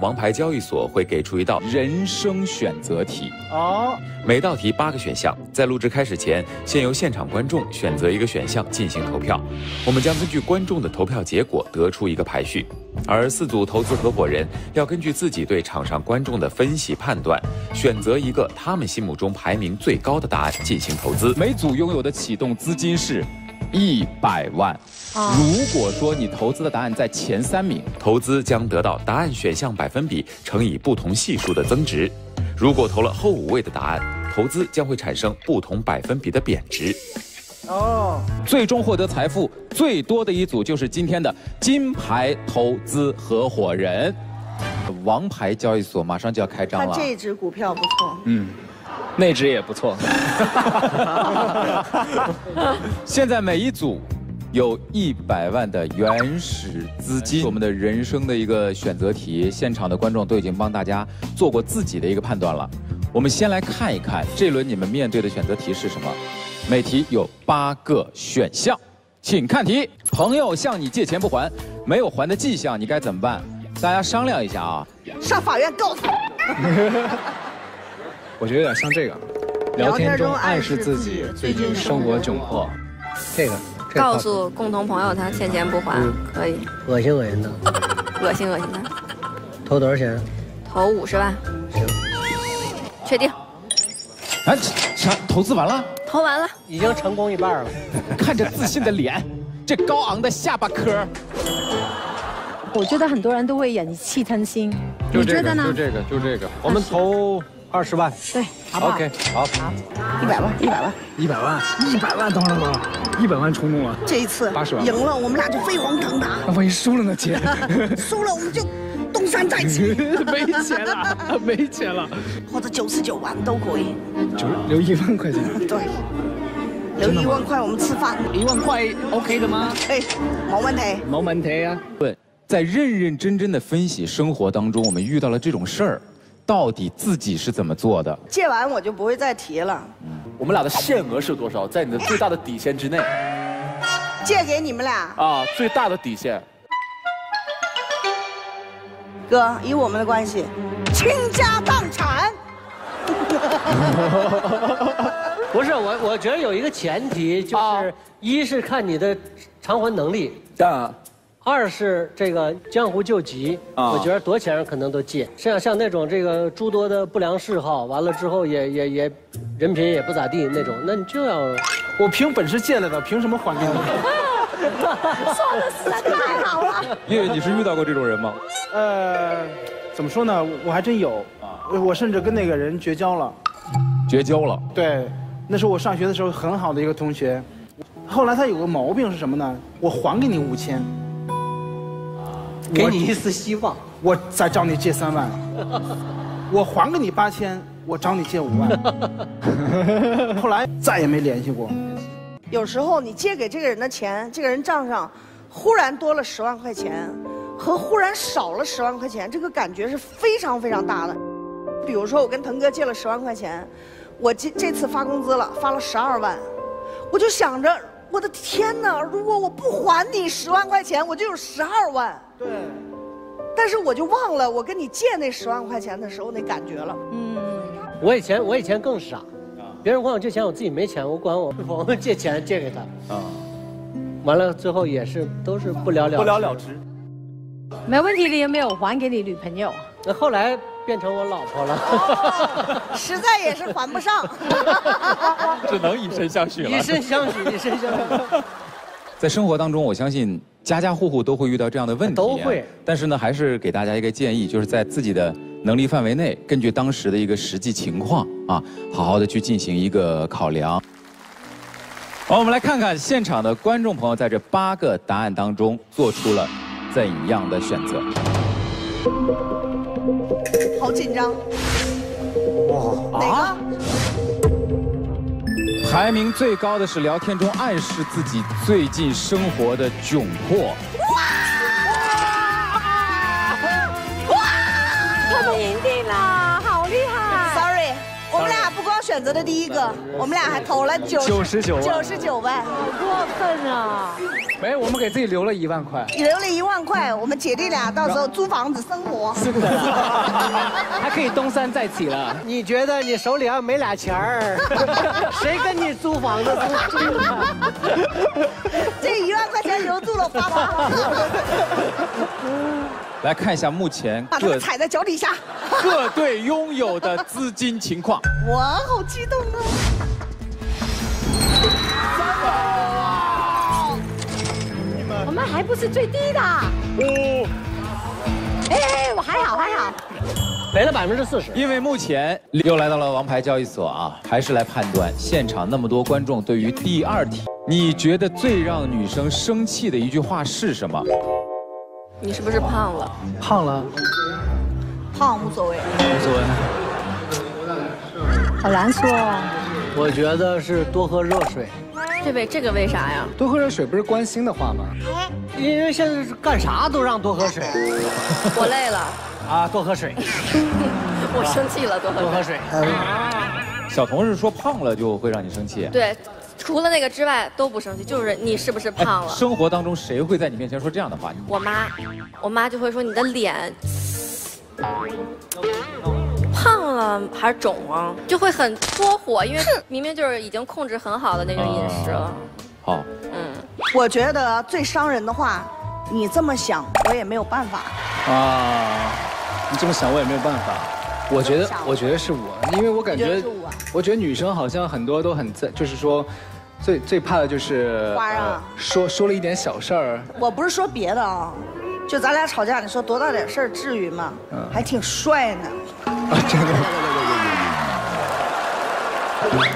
王牌交易所会给出一道人生选择题哦，每道题八个选项，在录制开始前，先由现场观众选择一个选项进行投票，我们将根据观众的投票结果得出一个排序，而四组投资合伙人要根据自己对场上观众的分析判断，选择一个他们心目中排名最高的答案进行投资。每组拥有的启动资金是。一百万。如果说你投资的答案在前三名，投资将得到答案选项百分比乘以不同系数的增值；如果投了后五位的答案，投资将会产生不同百分比的贬值。哦，最终获得财富最多的一组就是今天的金牌投资合伙人。王牌交易所马上就要开张了，这只股票不错。嗯。那只也不错。现在每一组有一百万的原始资金。我们的人生的一个选择题，现场的观众都已经帮大家做过自己的一个判断了。我们先来看一看这轮你们面对的选择题是什么。每题有八个选项，请看题。朋友向你借钱不还，没有还的迹象，你该怎么办？大家商量一下啊。上法院告他。我觉得有点像这个，聊天中暗示自己最近生活窘迫。这个，告诉共同朋友他欠钱不还，可以。恶心恶心他，恶心恶心他。投多少钱？投五十万。行，确定。哎，啥？投资完了？投完了，已经成功一半了。看着自信的脸，这高昂的下巴颏。我觉得很多人都会忍气吞心，你觉得呢？就这个，就这个。我们投。二十万，对，好不好？OK，好，好，一百万，一百万，一百万，一百万，等会儿，等会儿，一百万冲动了。这一次八十万赢了，我们俩就飞黄腾达。那万一输了呢，姐？输了我们就东山再起。没钱了，没钱了。或者九十九万都可以。就留一万块钱。对，留一万块我们吃饭。一万块 OK 的吗？哎，没问题。没问题啊。对，在认认真真的分析生活当中，我们遇到了这种事儿。到底自己是怎么做的？借完我就不会再提了。嗯，我们俩的限额是多少？在你的最大的底线之内。借给你们俩啊，最大的底线。哥，以我们的关系，倾家荡产。不是我，我觉得有一个前提，就是一是看你的偿还能力。啊。二是这个江湖救急，我觉得多钱可能都借。像像那种这个诸多的不良嗜好，完了之后也也也，人品也不咋地那种，那你就要，我凭本事借来的，凭什么还给你？说的实在太好了。因为你是遇到过这种人吗？呃，怎么说呢？我还真有啊，我甚至跟那个人绝交了。绝交了？对，那是我上学的时候很好的一个同学，后来他有个毛病是什么呢？我还给你五千。给你一丝希望，我再找你借三万，我还给你八千，我找你借五万。后来再也没联系过。有时候你借给这个人的钱，这个人账上忽然多了十万块钱，和忽然少了十万块钱，这个感觉是非常非常大的。比如说我跟腾哥借了十万块钱，我这这次发工资了，发了十二万，我就想着。我的天哪！如果我不还你十万块钱，我就有十二万。对。但是我就忘了我跟你借那十万块钱的时候那感觉了。嗯。我以前我以前更傻，别人管我借钱，我自己没钱，我管我 我们借钱借给他。啊。完了，最后也是都是不了了不了了之。没问题，你有没有还给你女朋友？那后来。变成我老婆了，实在也是还不上，只能以身相许了。以身相许，以身相许。在生活当中，我相信家家户户都会遇到这样的问题，都会。但是呢，还是给大家一个建议，就是在自己的能力范围内，根据当时的一个实际情况啊，好好的去进行一个考量。好，我们来看看现场的观众朋友在这八个答案当中做出了怎样的选择。好紧张！哇，哪个？排名最高的是聊天中暗示自己最近生活的窘迫。哇！哇！他们赢定了，选择的第一个，我们俩还投了九九十九九十九万，好过分啊！没，我们给自己留了一万块，留了一万块，我们姐弟俩到时候租房子生活，是的，还可以东山再起了。你觉得你手里要没俩钱儿，谁跟你租房子租住呢？这一万块钱留住了花花。来看一下目前把他们踩在脚底下，各队拥有的资金情况。哇，好激动啊！我们还不是最低的。哦。哎，我还好还好。赔了百分之四十。因为目前又来到了王牌交易所啊，还是来判断现场那么多观众对于第二题，你觉得最让女生生气的一句话是什么？你是不是胖了？胖了，胖无所谓，无所谓。好难说。我觉得是多喝热水。这位这个为啥呀？多喝热水不是关心的话吗？因为现在是干啥都让多喝水。我累了。啊，多喝水。我生气了，多喝多喝水。小童是说胖了就会让你生气。对。除了那个之外都不生气，就是你是不是胖了？生活当中谁会在你面前说这样的话？我妈，我妈就会说你的脸胖了还是肿啊？就会很搓火，因为明明就是已经控制很好的那种饮食了。好，嗯，我觉得最伤人的话，你这么想我也没有办法。啊，你这么想我也没有办法。我觉得，我觉得是我，因为我感觉，我觉得女生好像很多都很在，就是说，最最怕的就是花啊，说说了一点小事儿。我不是说别的啊，就咱俩吵架，你说多大点事儿至于吗？嗯，还挺帅呢。啊，真的。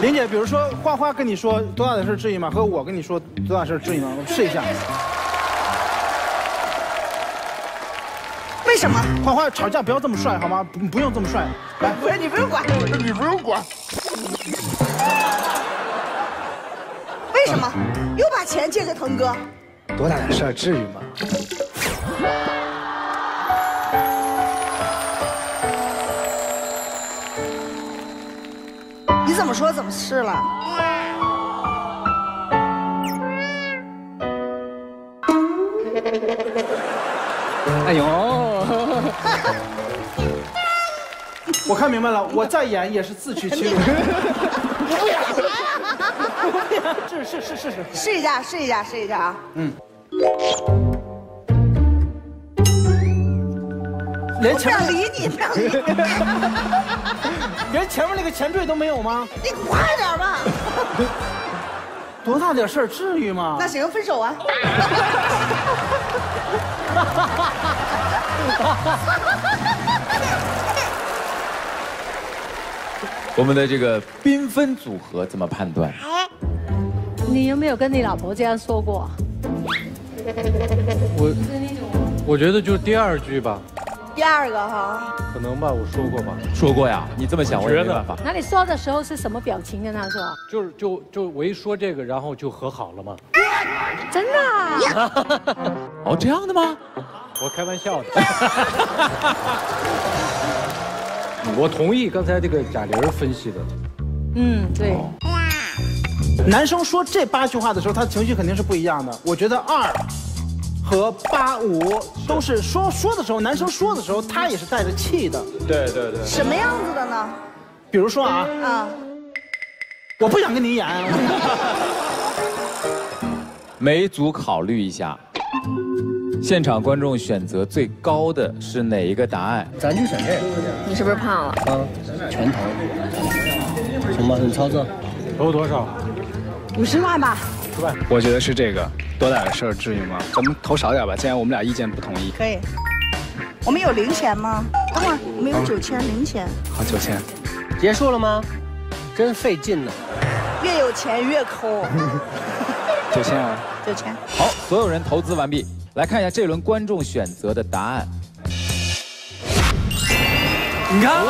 林姐，比如说花花跟你说多大点事至于吗？和我跟你说多大事至于吗？我试一下。为什么？花花吵架不要这么帅好吗？不不用这么帅，来，不是你不用管，你不用管。为什么？又把钱借给腾哥？多大点事儿，至于吗？你怎么说怎么是了？哎呦！我看明白了，我再演也是自取其辱。不演了，是是是是是，试一下试一下试一下啊！嗯。连前面理你，连前面那个前缀都没有吗？你快点吧！多大点事儿，至于吗？那行，分手啊！我们的这个缤纷组合怎么判断？你有没有跟你老婆这样说过？我我觉得就第二句吧。第二个哈？可能吧，我说过吧。说过呀，你这么想我也没办法。那你说的时候是什么表情跟他说？就是就就我一说这个，然后就和好了吗？真的？哦，这样的吗？我开玩笑的。我同意刚才这个贾玲分析的。嗯，对。男生说这八句话的时候，他情绪肯定是不一样的。我觉得二。和八五都是说说的时候，男生说的时候，他也是带着气的。对对对。什么样子的呢？比如说啊，啊，我不想跟你演。每组考虑一下，现场观众选择最高的是哪一个答案？咱就选这个。你是不是胖了？啊，全投。什么，你操作。投多少？五十万吧。我觉得是这个，多大的事儿至于吗？咱们投少点吧，既然我们俩意见不统一。可以。我们有零钱吗？等会儿，我们有九千零钱。好，九千。结束了吗？真费劲呢。越有钱越抠。九千啊。九千。好，所有人投资完毕，来看一下这轮观众选择的答案。你看。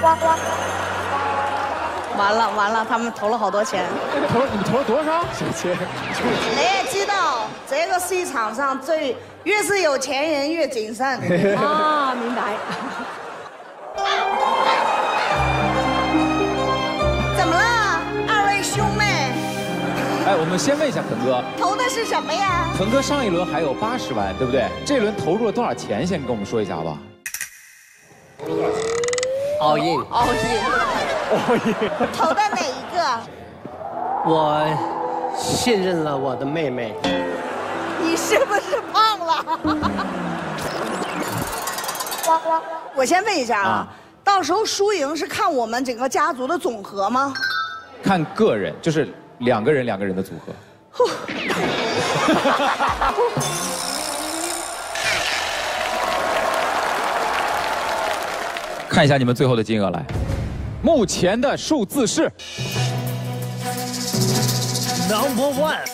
花花，完了完了，他们投了好多钱。投你们投了多少？小千。你也知道。这个市场上最越是有钱人越谨慎。啊，明白。哎，我们先问一下腾哥，投的是什么呀？腾哥上一轮还有八十万，对不对？这轮投入了多少钱？先跟我们说一下好不好？All in，All in，All in。投的哪一个？我信任了我的妹妹。你是不是胖了？我先问一下啊，到时候输赢是看我们整个家族的总和吗？看个人，就是两个人两个人的组合。看一下你们最后的金额来，目前的数字是 number one。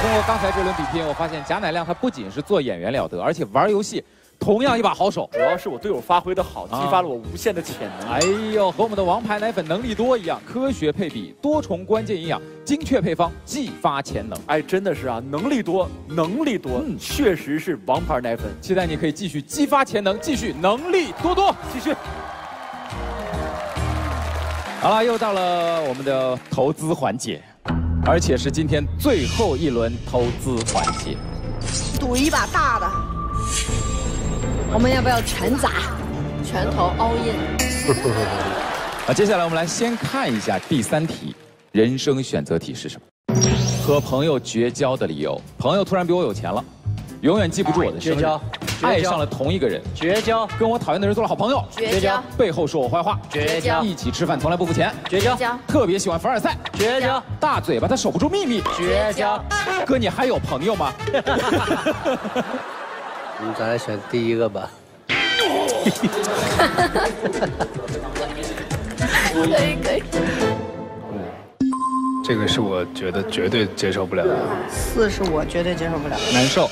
通过刚才这轮比拼，我发现贾乃亮他不仅是做演员了得，而且玩游戏同样一把好手。主要是我队友发挥的好，激发了我无限的潜能。哎呦，和我们的王牌奶粉能力多一样，科学配比，多重关键营养，精确配方，激发潜能。哎，真的是啊，能力多，能力多，嗯，确实是王牌奶粉。期待你可以继续激发潜能，继续能力多多，继续。好了，又到了我们的投资环节。而且是今天最后一轮投资环节，赌一把大的。我们要不要全砸？全投 all in。啊，接下来我们来先看一下第三题，人生选择题是什么？和朋友绝交的理由，朋友突然比我有钱了。永远记不住我的生日，爱上了同一个人，绝交，跟我讨厌的人做了好朋友，绝交，背后说我坏话，绝交，一起吃饭从来不付钱，绝交，特别喜欢凡尔赛，绝交，大嘴巴他守不住秘密，绝交，哥你还有朋友吗？嗯，咱来选第一个吧。可以可以。这个是我觉得绝对接受不了的。四是我绝对接受不了，难受。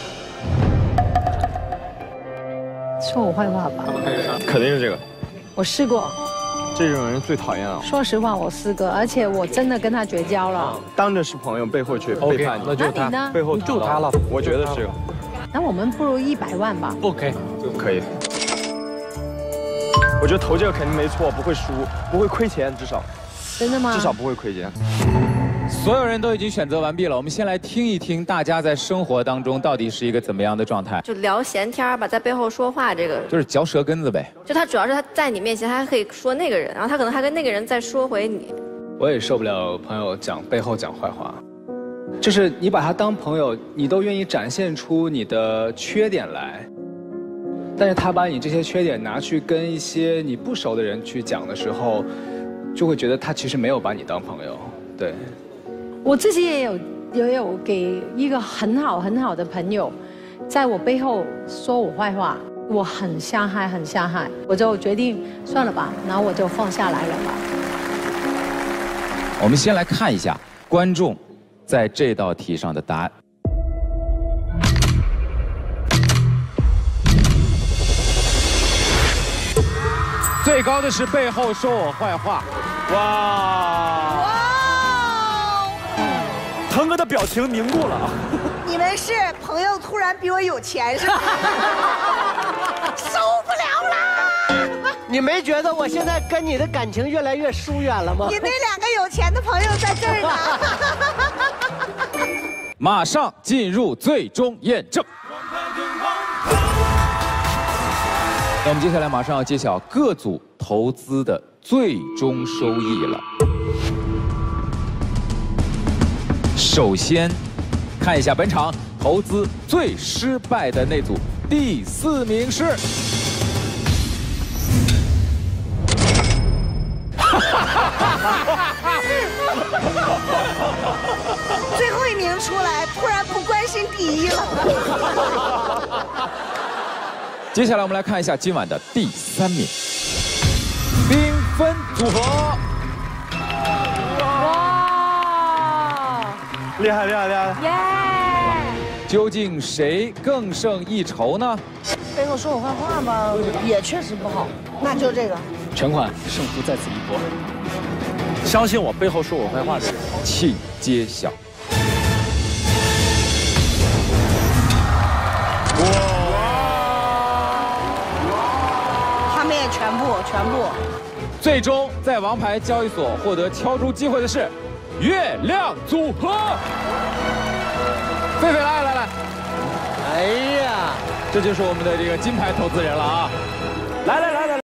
说我坏话吧？肯定是这个。我试过。这种人最讨厌了。说实话，我试过，而且我真的跟他绝交了。当着是朋友，背后却背叛你。那就他呢？背后就他了。我觉得是。那我们不如一百万吧？OK，可以。我觉得投这个肯定没错，不会输，不会亏钱，至少。真的吗？至少不会亏钱。所有人都已经选择完毕了，我们先来听一听大家在生活当中到底是一个怎么样的状态。就聊闲天吧，在背后说话，这个就是嚼舌根子呗。就他主要是他在你面前，他还可以说那个人，然后他可能还跟那个人再说回你。我也受不了朋友讲背后讲坏话，就是你把他当朋友，你都愿意展现出你的缺点来，但是他把你这些缺点拿去跟一些你不熟的人去讲的时候，就会觉得他其实没有把你当朋友，对。我自己也有也有给一个很好很好的朋友，在我背后说我坏话，我很伤害很伤害，我就决定算了吧，然后我就放下来了吧。我们先来看一下观众在这道题上的答案，最高的是背后说我坏话，哇。的表情凝固了。你们是朋友突然比我有钱是吗？受不了啦！你没觉得我现在跟你的感情越来越疏远了吗？你那两个有钱的朋友在这儿呢。马上进入最终验证。那我们接下来马上要揭晓各组投资的最终收益了。首先，看一下本场投资最失败的那组，第四名是。最后一名出来，突然不关心第一了。接下来我们来看一下今晚的第三名，缤纷组合。厉害厉害厉害！耶！究竟谁更胜一筹呢？背后说我坏话吧，也确实不好。那就这个，全款胜负在此一搏。相信我，背后说我坏话的人，请揭晓。画面全部全部。最终在王牌交易所获得敲出机会的是月亮组合。狒狒来来来，哎呀，这就是我们的这个金牌投资人了啊！来来来来。